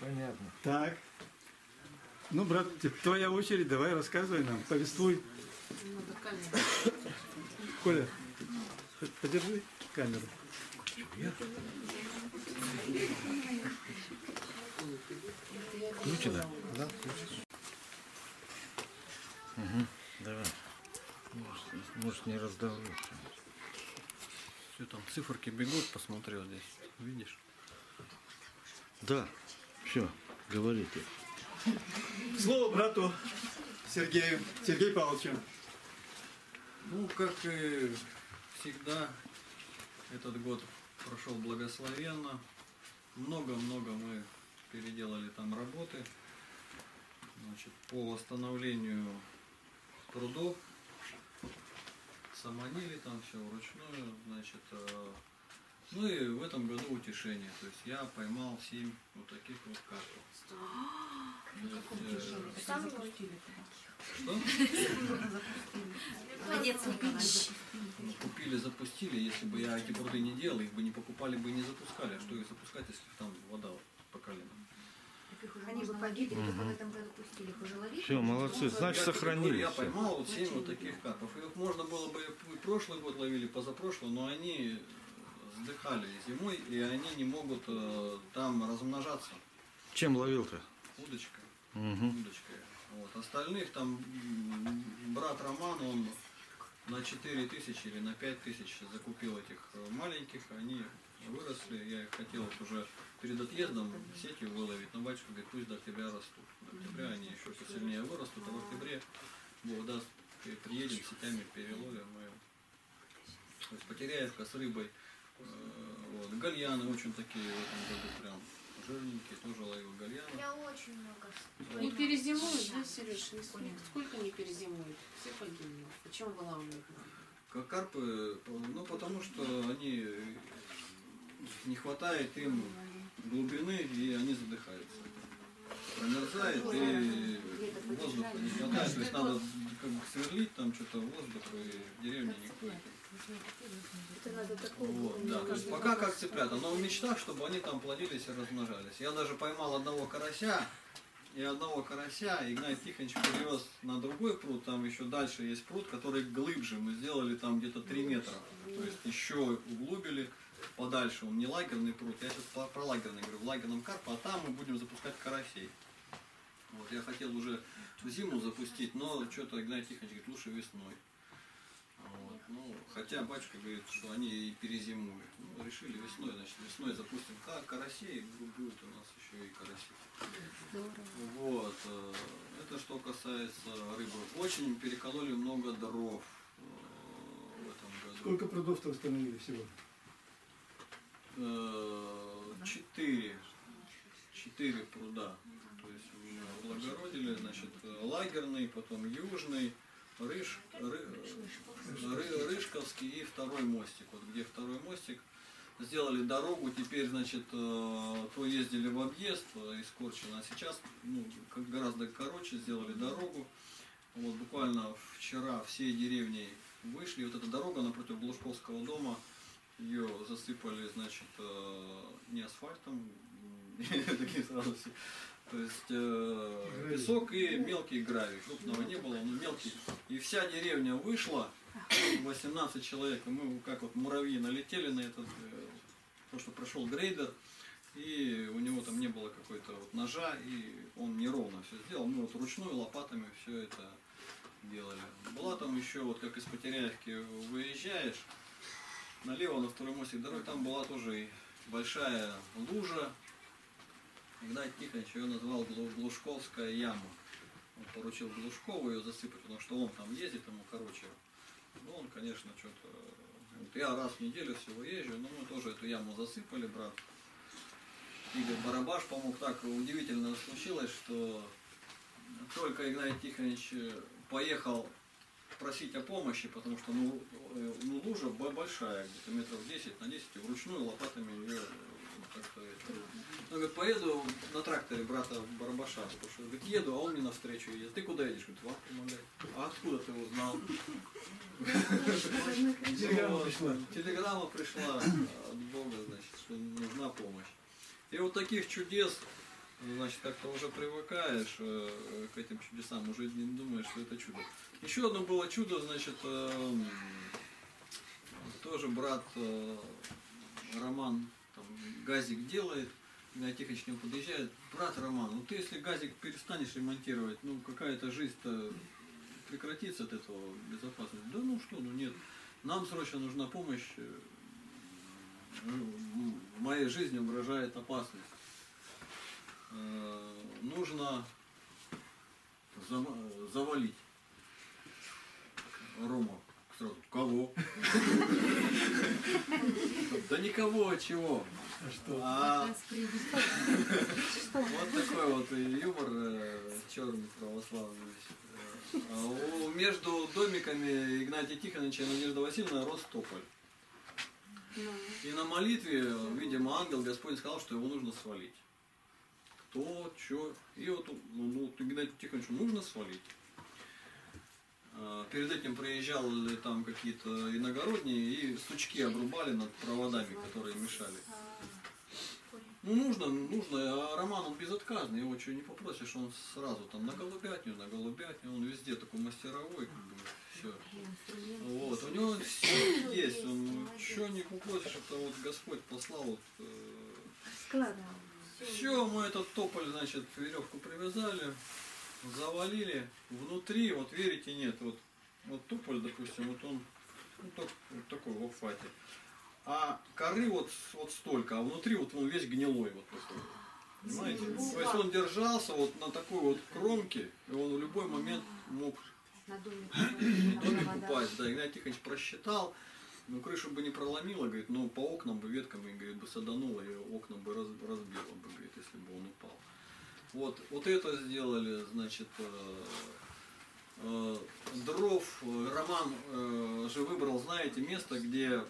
Понятно. Так. Ну, брат, твоя очередь, давай рассказывай нам, повествуй. Коля, подержи камеру. Включено? Да, Угу. Давай. Может, может не раздавлю. Все там циферки бегут, посмотрел здесь. Видишь? Да. Все, говорите. Слово брату Сергею, Сергею Павловичу. Ну, как и всегда, этот год прошел благословенно. Много-много мы переделали там работы. Значит, по восстановлению прудов. Саманили там все вручную. Значит, э, ну и в этом году утешение. То есть я поймал 7 вот таких вот карп. То есть, э, Сам Что? Молодец. Купили, запустили. Если бы я эти пруды не делал, их бы не покупали бы и не запускали. А что их запускать, если там вода по колено? Они бы погибли, только в этом году пустили. Все, молодцы. Значит, сохранили Я поймал вот 7 вот таких карпов. Их можно было бы и прошлый год ловили, позапрошлый, но они вздыхали зимой, и они не могут э, там размножаться Чем ловил-то? удочкой. Угу. удочкой. Вот. Остальных там брат Роман, он на 4 тысячи или на 5 тысяч закупил этих э, маленьких, они выросли, я их хотел вот уже перед отъездом сетью выловить, но батюшка говорит, пусть до октября растут. До октября они еще посильнее вырастут, а в октябре Бог даст, при- приедем, сетями переловим. мы. То есть потеряевка с рыбой, вот. гальяны очень такие в этом году прям жирненькие, тоже ловил гальяны. Я очень много. Не перезимуют, да, Сереж? Не сколько, сколько не перезимуют? Все погибнут. Почему вылавливают надо? Как карпы, ну потому что они не хватает им глубины и они задыхаются. Промерзает и воздуха не хватает, то есть надо как бы сверлить там что-то воздух и в деревне никто. Это надо такого. Вот, да, то есть пока как цыплята, но в мечтах, чтобы они там плодились и размножались. Я даже поймал одного карася, и одного карася Игнат Тихонович перевез на другой пруд, там еще дальше есть пруд, который глубже, мы сделали там где-то 3 метра, то есть еще углубили подальше, он не лагерный пруд, я сейчас про, лагерный говорю, в лагерном карпа, а там мы будем запускать карасей. Вот, я хотел уже зиму запустить, но что-то Игнат Тихонович говорит, лучше весной. Ну, хотя батюшка говорит, что они и перезимуют. Ну, решили весной, значит, весной запустим ка- карасей, бу- будет у нас еще и караси. Вот. э, Это что касается рыбы. Очень перекололи много дров э, в этом году. Сколько прудов-то установили всего? Э, Четыре. Четыре пруда. То есть у меня облагородили, значит, лагерный, потом южный, Рыж, Ры- Ры- Рыжковский и второй мостик. Вот где второй мостик. Сделали дорогу, теперь, значит, э, то ездили в объезд э, из Корчина, а сейчас ну, гораздо короче сделали дорогу. Вот буквально вчера все деревни вышли. Вот эта дорога напротив Глушковского дома, ее засыпали, значит, э, не асфальтом, такие сразу все. То есть э, песок и мелкий гравий. Крупного не было, но мелкий. И вся деревня вышла, 18 человек, и мы как вот муравьи налетели на этот, э, то, что прошел грейдер, и у него там не было какой-то вот ножа, и он неровно все сделал. Мы вот ручной лопатами все это делали. Была там еще, вот как из Потеряевки выезжаешь, налево на второй мостик дороги, там была тоже большая лужа. Игнат Тихонович ее назвал Глу- Глушковская яма. Он поручил Глушкову ее засыпать, потому что он там ездит, ему короче. Ну, он, конечно, что-то... вот я раз в неделю всего езжу, но мы тоже эту яму засыпали, брат. Игорь Барабаш помог так удивительно случилось, что только Игнат Тихонович поехал просить о помощи, потому что ну, э, ну, лужа бо- большая, где-то метров 10 на 10, и вручную лопатами ее. Он говорит, поеду на тракторе брата Барабаша, потому что говорит, еду, а он мне навстречу едет. Ты куда едешь? Говорит, вам помогать. А откуда ты узнал? Телеграмма пришла. Телеграмма пришла от Бога, значит, что нужна помощь. И вот таких чудес, значит, как-то уже привыкаешь э, к этим чудесам, уже не думаешь, что это чудо. Еще одно было чудо, значит, э, тоже брат э, Роман там, газик делает, к нему подъезжает, брат Роман, ну ты если газик перестанешь ремонтировать, ну какая-то жизнь-то прекратится от этого безопасности. Да ну что, ну нет, нам срочно нужна помощь, э, в моей жизни угрожает опасность. Э, Нужно зам- завалить Рома. Сразу, кого? Да никого, а чего? А что? А, вот такой вот юмор э, черный православный. Э, Между домиками Игнатия Тихоновича и Надежды Васильевны рос тополь. И на молитве, видимо, ангел Господень сказал, что его нужно свалить. Кто, что. И вот, ну, ну, Игнатию Тихоновичу нужно свалить. А, Перед этим проезжали там какие-то иногородние и сучки обрубали над проводами, которые мешали. Ну, нужно, нужно, а Роман он безотказный, его что не попросишь, он сразу там на голубятню, на голубятню, он везде такой мастеровой, как бы, все. Вот, у него все есть, он что не попросишь, это вот Господь послал, вот, Складно. все, мы этот тополь, значит, веревку привязали, завалили, внутри, вот верите, нет, вот, вот тополь, допустим, вот он, ну, так- вот такой в обхвате. А коры вот, вот столько, а внутри вот он весь гнилой вот такой. Понимаете? То есть он держался вот на такой вот кромке, и он в любой момент мог На домик. упасть. Да, Игнат Тихонович просчитал, ну крышу бы не проломило, говорит, но по окнам бы ветками, говорит, бы садануло, и окна бы раз- разбило бы, говорит, если бы он упал. Вот, вот это сделали, значит, э, э, дров. э, Роман же выбрал, знаете, место, где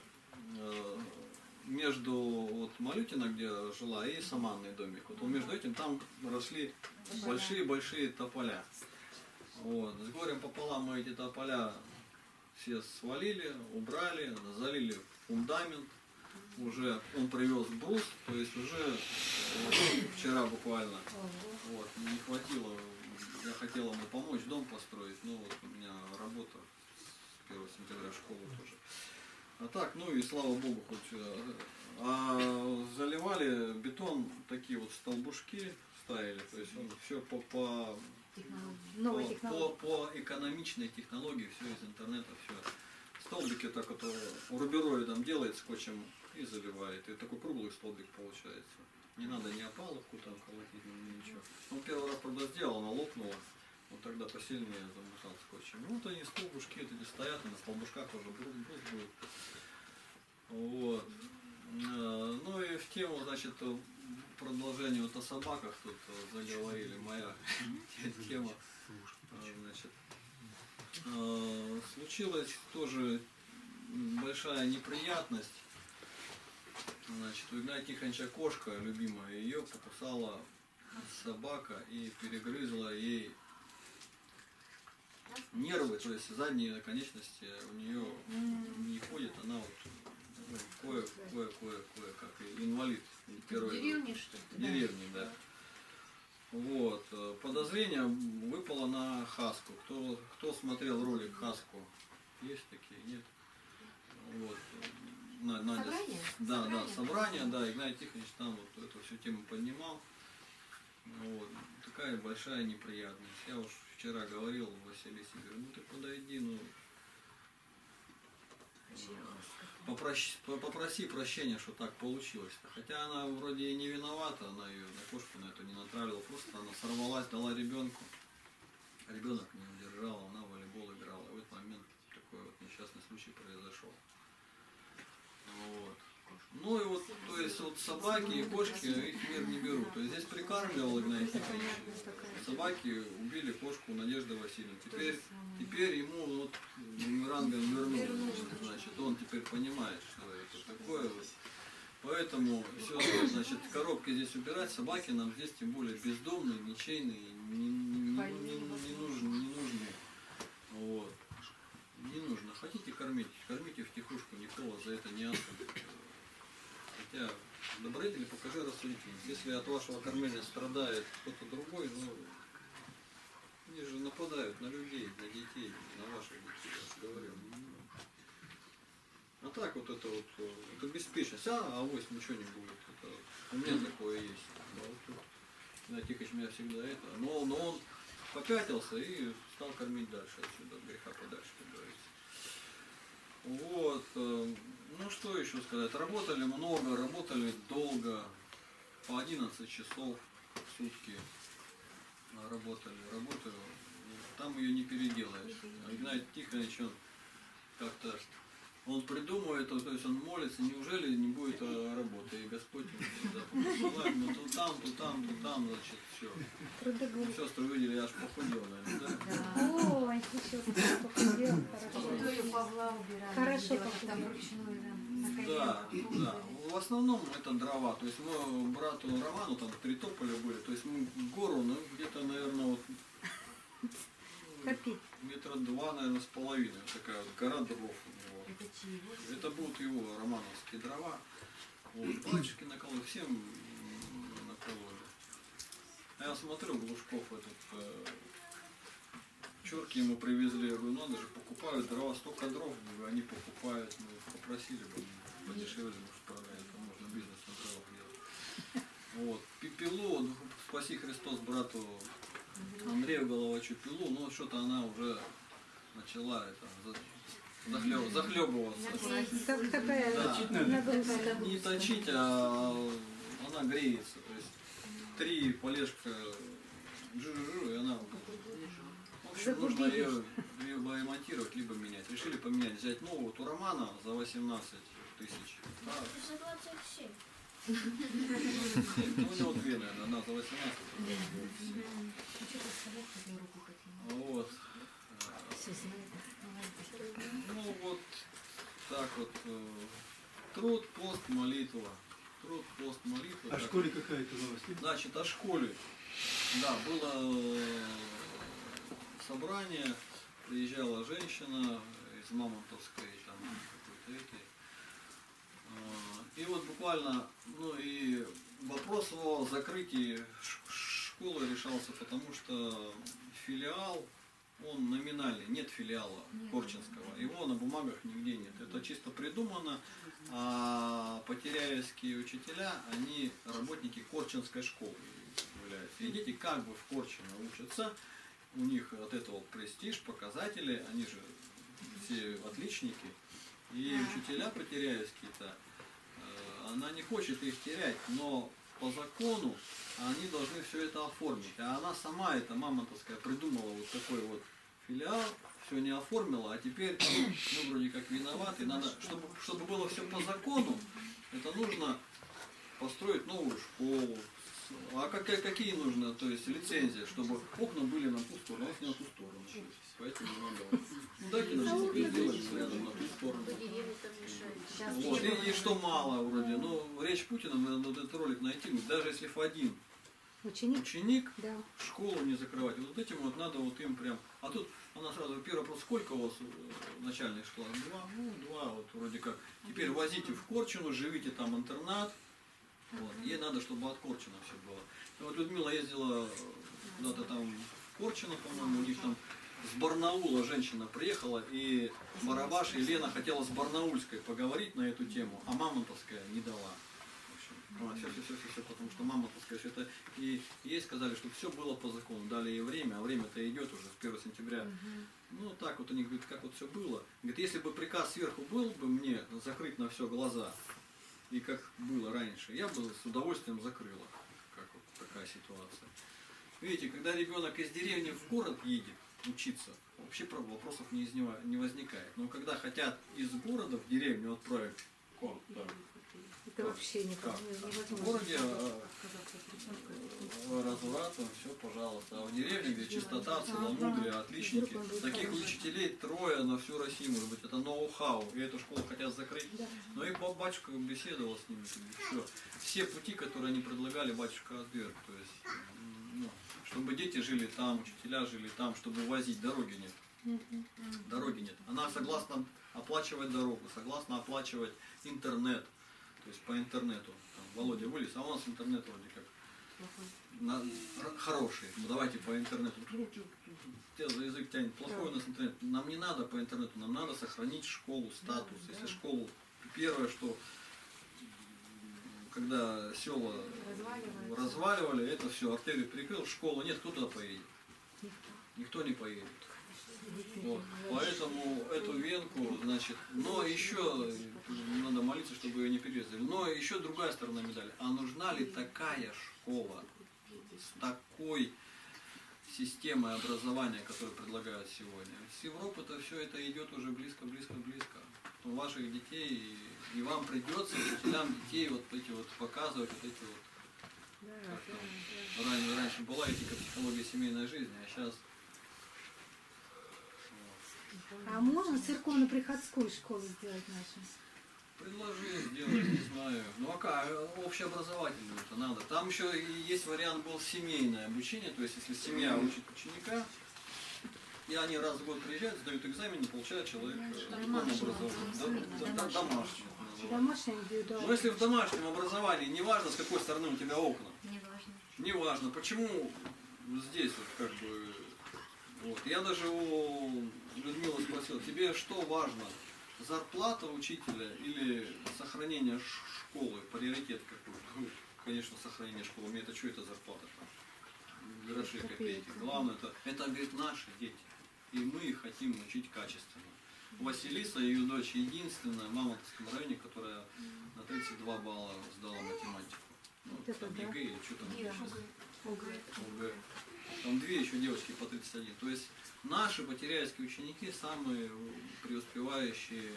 между вот Малютина, где жила, и Саманный домик. Вот он между этим там росли большие-большие тополя. Вот. С горем пополам мы эти тополя все свалили, убрали, залили фундамент. Уже он привез брус, то есть уже вот, вчера буквально вот, не хватило, я хотел ему помочь дом построить, но вот у меня работа с 1 сентября школа тоже. А так, ну и слава богу, хоть э, а заливали бетон, такие вот столбушки ставили, то есть он все по, по, по, по, по экономичной технологии, все из интернета, все. Столбики так вот у Рубероя там делает скотчем и заливает. И такой круглый столбик получается. Не надо ни опаловку там колотить, ни ничего. Он первый раз, правда, сделал, она лопнула. Вот тогда посильнее замотал скотчем. Ну, вот они столбушки вот эти стоят, на столбушках уже брус, брус будет. Вот. Э, Ну и в тему, значит, продолжение вот о собаках тут заговорили, моя тема. Э, Значит, э, случилась тоже большая неприятность. Значит, у Игнатия Тихоновича кошка, любимая, ее покусала собака и перегрызла ей нервы, то есть задние конечности у нее не ходят, она вот ну, кое, кое, кое, кое, как и инвалид первой В деревне, что ли? в деревне, да. Вот. э, Подозрение выпало на Хаску. Кто, кто смотрел ролик Хаску? Есть такие? Нет? Вот. Э, На- Надя- Собрание? Да, Собрание? да, собрание, да, Игнатий Тихонович там вот эту всю тему поднимал. Вот. Такая большая неприятность. Я уж вчера говорил Василисе, говорю, ну ты подойди, ну попроси, попроси прощения, что так получилось. Хотя она вроде и не виновата, она ее на кошку на эту не натравила, просто она сорвалась, дала ребенку. Ребенок не удержал, она в волейбол играла. И в этот момент такой вот несчастный случай произошел. Вот. Ну и вот, то есть вот собаки и кошки, их мир не берут. То есть здесь прикармливал Игнатий Тихонович. Собаки убили кошку Надежды Васильевны. Теперь, теперь ему вот бумерангом вернули. Значит, он теперь понимает, что это такое. Вот. Поэтому все, значит, коробки здесь убирать, собаки нам здесь тем более бездомные, ничейные, не, не, не, не, не нужны, не нужны. Вот. Не нужно. Хотите кормить, кормите в тихушку, вас за это не осудит. Хотя добродетели покажи рассудительность. Если от вашего кормления страдает кто-то другой, ну, они же нападают на людей, на детей, на ваших детей, я же говорю. А так вот это вот, это беспечность. А, авось ничего не будет. Это, у меня такое есть. А вот тут, Игнатий Тихонович меня всегда это. Но, но он попятился и стал кормить дальше отсюда, от греха подальше, как говорится. Вот. э, Ну что еще сказать? Работали много, работали долго, по 11 часов в сутки работали, работаю. Там ее не переделаешь. Игнатий Тихонович, он как-то он придумывает, то есть он молится, неужели не будет э, работы, и Господь ему всегда посылает, ну то там, то там, то там, значит, все. Сестры увидели, я аж похудел, наверное, да? Ой, еще похудел, хорошо. Историю Павла убирали. Хорошо там вручную, да, Да, да. В основном это дрова. То есть мы брату Роману там три тополя были. То есть мы гору, ну, где-то, наверное, вот Копить. метра два, наверное, с половиной. Такая вот гора дров. Это будут его романовские дрова. Вот, пальчики накололи, всем накололи. А я смотрю, Глушков этот, э, чурки ему привезли, я говорю, надо же, покупают дрова, столько дров, они покупают, ну, попросили бы, подешевле, может, продать, это можно бизнес на дровах делать. Вот, пепелу, ну, спаси Христос брату Андрею Головачу пилу, но что-то она уже начала это, захлеб- захлебываться. Так, такая Да. нагрузка. Не точить, а она греется. То есть три полежка жу-жу-жу, и она... В общем, нужно ее либо ремонтировать, либо менять. Решили поменять, взять новую Турамана за 18 тысяч. А, За 27. ну, у него две, наверное, она за 18. Ну, как. Вот. Ну вот так вот. э, Труд, пост, молитва. Труд, пост, молитва. О Так. школе какая-то новость? Значит, о школе. Да, было э, собрание, приезжала женщина из Мамонтовской, там какой-то этой. Э, И вот буквально, ну и вопрос о закрытии школы решался, потому что филиал, он номинальный, нет филиала Корчинского, его на бумагах нигде нет. Это чисто придумано, а потеряевские учителя, они работники Корчинской школы являются. И дети как бы в Корчино учатся, у них от этого престиж, показатели, они же все отличники. И учителя потеряевские-то, э, она не хочет их терять, но по закону они должны все это оформить. А она сама, эта мамонтовская, придумала вот такой вот филиал, все не оформила, а теперь мы вроде как виноваты. Надо, чтобы, чтобы было все по закону, это нужно построить новую школу А как, какие нужно, то есть лицензии, чтобы окна были на ту сторону, а у нас не на ту сторону. Поэтому надо. Ну дайте нам сделать рядом на ту сторону. Вот. И, и что мало вроде. Ну, речь Путина, мы надо этот ролик найти. Даже если в один Ученик? ученик Да. школу не закрывать. Вот этим вот надо вот им прям. А тут она сразу, первый вопрос, сколько у вас э, начальных школ? Два, ну, два, вот вроде как. Теперь возите в Корчину, живите там интернат. Вот. Ей надо, чтобы от Корчина все было. И вот Людмила ездила э, куда-то там в Корчино, по-моему, у них там с Барнаула женщина приехала, и Барабаш и Лена хотела с Барнаульской поговорить на эту тему, а Мамонтовская не дала. В общем, все, все, все, все, потому что Мамонтовская все это... И ей сказали, что все было по закону, дали ей время, а время-то идет уже с 1 сентября. Ну, так вот у них, говорит, как вот все было. Говорит, если бы приказ сверху был бы мне закрыть на все глаза, и как было раньше, я бы с удовольствием закрыла. Как вот такая ситуация. Видите, когда ребенок из деревни в город едет учиться, вообще про- вопросов не, из него, не возникает. Но когда хотят из города в деревню отправить? Это вообще не Как? невозможно. В городе э, разврат, все, пожалуйста. А в деревне, где чистота, целомудрие, отличники, таких учителей трое на всю Россию, может быть, это ноу-хау, и эту школу хотят закрыть. Но и ба- батюшка беседовал с ними, все. Все пути, которые они предлагали, батюшка отверг. То есть, ну, чтобы дети жили там, учителя жили там, чтобы возить, дороги нет. Дороги нет. Она согласна оплачивать дорогу, согласна оплачивать интернет, то есть по интернету. Там, Володя вылез, а у нас интернет вроде как на- хороший. Ну давайте по интернету. Тебя за язык тянет. Плохой у нас интернет. Нам не надо по интернету, нам надо сохранить школу, статус. Если школу, первое, что когда села разваливали, это все, артерию перекрыл, школы нет, кто туда поедет? Никто не поедет. Вот. Поэтому эту венку, значит, но еще надо молиться, чтобы ее не перерезали. Но еще другая сторона медали. А нужна ли такая школа с такой системой образования, которую предлагают сегодня? С Европы-то все это идет уже близко, близко, близко. У ваших детей и, и вам придется учителям детей вот эти вот показывать вот эти вот раньше, раньше была этика психология семейной жизни, а сейчас А можно церковно-приходскую школу сделать нашу? Предложи сделать, не знаю. Ну а как, общеобразовательную это надо. Там еще и есть вариант был семейное обучение, то есть если семья учит ученика, и они раз в год приезжают, сдают экзамен, и получают человек э, диплом образования. Домашнее индивидуальная. Но если в домашнем образовании, неважно с какой стороны у тебя окна, Не важно. неважно, почему здесь вот как бы вот. Я даже у Людмилы спросил, тебе что важно, зарплата учителя или сохранение школы, приоритет какой? Ну, Конечно, сохранение школы. Мне это что это зарплата? там? Гроши, копейки. Главное, это, это, говорит, наши дети. И мы их хотим учить качественно. Василиса, ее дочь, единственная в Мамонтовском районе, которая на 32 балла сдала математику. Ну, там. ЕГЭ или что там. ОГЭ. ОГЭ. Там две еще девочки по 31. То есть наши потеряйские ученики самые преуспевающие.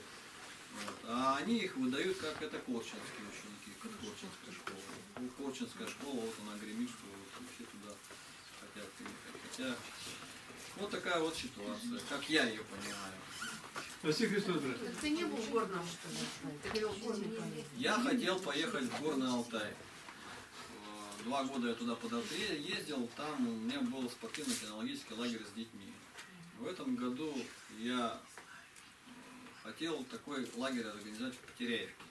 Вот. А они их выдают как это корчинские ученики, как корчинская школа. Ну, Корчинская школа, вот она гремит, что вот все туда хотят приехать. Хотя вот такая вот ситуация, как я ее понимаю. Спасибо, Христос, брат. Ты не был в горном, что ли? Я хотел поехать в Горный Алтай. Два года я туда подал, ездил, там у меня был спортивно-кинологический лагерь с детьми. В этом году я э, хотел такой лагерь организовать в Потеряевке.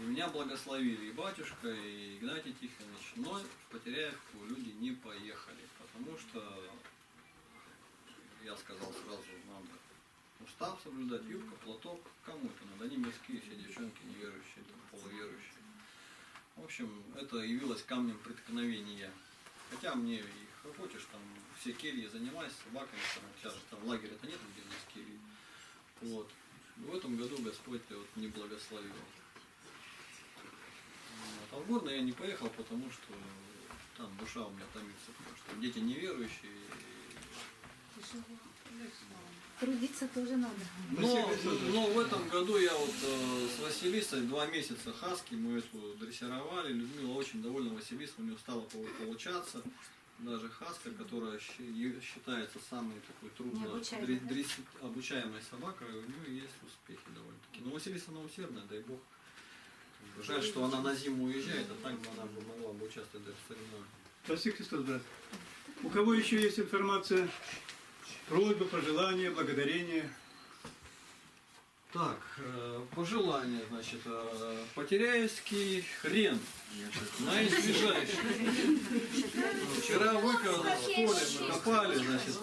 И меня благословили и батюшка, и Игнатий Тихонович, но в Потеряевку люди не поехали, потому что я сказал сразу, надо устав соблюдать, юбка, платок, кому это надо, они мирские, все девчонки неверующие, там, полуверующие. В общем, это явилось камнем преткновения. Хотя мне и хочешь, там все кельи занимались собаками, там, сейчас же там лагеря-то нет, где у нас кельи. Вот. В этом году Господь вот не благословил. Вот. А в Горный я не поехал, потому что там душа у меня томится, потому что дети неверующие, и Трудиться тоже надо. Но, но в этом году я вот э, с Василисой два месяца хаски мы эту дрессировали. Людмила очень довольна Василисой, у нее стало пол- получаться. Даже хаска, которая считается самой такой трудно да? дресси- обучаемой собакой, у нее есть успехи довольно-таки. Но Василиса она усердная, дай бог. Жаль, что она на зиму уезжает, а так бы она бы могла бы участвовать даже в соревнованиях. Спаси Христос, брат. У кого еще есть информация, просьбы, пожелания, благодарения? Так, э, пожелание, значит, э, Потеряевский хрен, значит. Вчера выкопали, в поле мы копали, значит,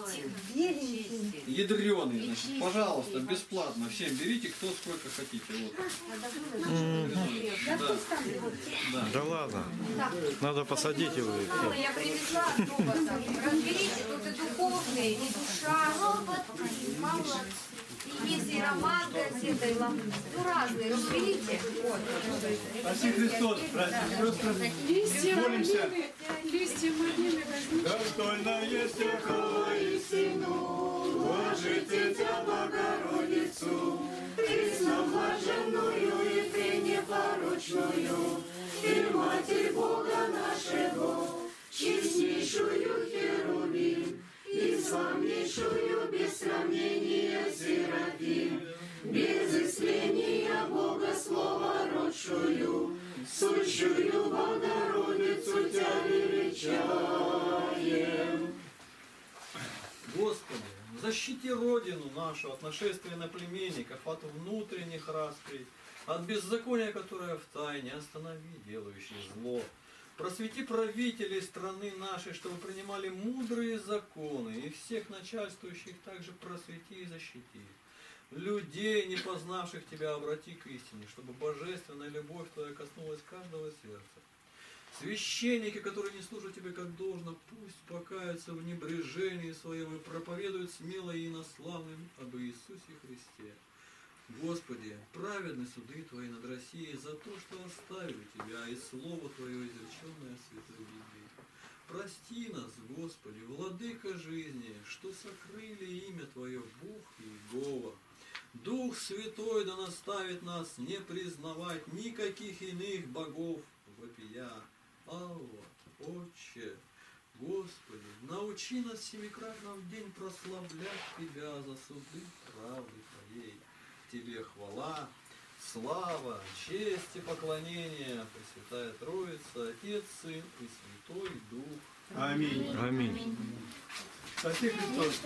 ядреный, значит, пожалуйста, бесплатно, всем берите, кто сколько хотите, вот. Да. Да. Да ладно. Надо посадить его. Я привезла. Разберите, тут и духовные, и душа. И есть и роман газета, и лам... Ну, разные. Разберите. Вот. Спаси Христос, братья и сестры. Листья Молимся. малины, листья малины возьмите. Достойная стекла истину, Божите Тебя, Богородицу, Пресноблаженную и пренепорочную, и Матерь Бога нашего, честнейшую Херувим, и славнейшую без величаем. Господи, защити Родину нашу от нашествия на племенников, от внутренних расприй, от беззакония, которое в тайне, останови делающий зло. Просвети правителей страны нашей, чтобы принимали мудрые законы, и всех начальствующих также просвети и защити. Людей, не познавших Тебя, обрати к истине, чтобы божественная любовь Твоя коснулась каждого сердца. Священники, которые не служат Тебе как должно, пусть покаются в небрежении своем и проповедуют смело и инославным об Иисусе Христе. Господи, праведны суды Твои над Россией за то, что оставили Тебя и Слово Твое, изреченное Святой Библии. Прости нас, Господи, Владыка жизни, что сокрыли имя Твое Бог Иегова. Дух Святой да наставит нас не признавать никаких иных богов вопия. Алла, Отче, Господи, научи нас семикратно в день прославлять Тебя за суды правды Твоей. Тебе хвала, слава, честь и поклонение, Пресвятая Троица, Отец, Сын и Святой Дух. Аминь. Аминь. Спаси Христос.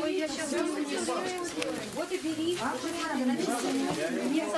Ой, я сейчас... Вот и бери. Уже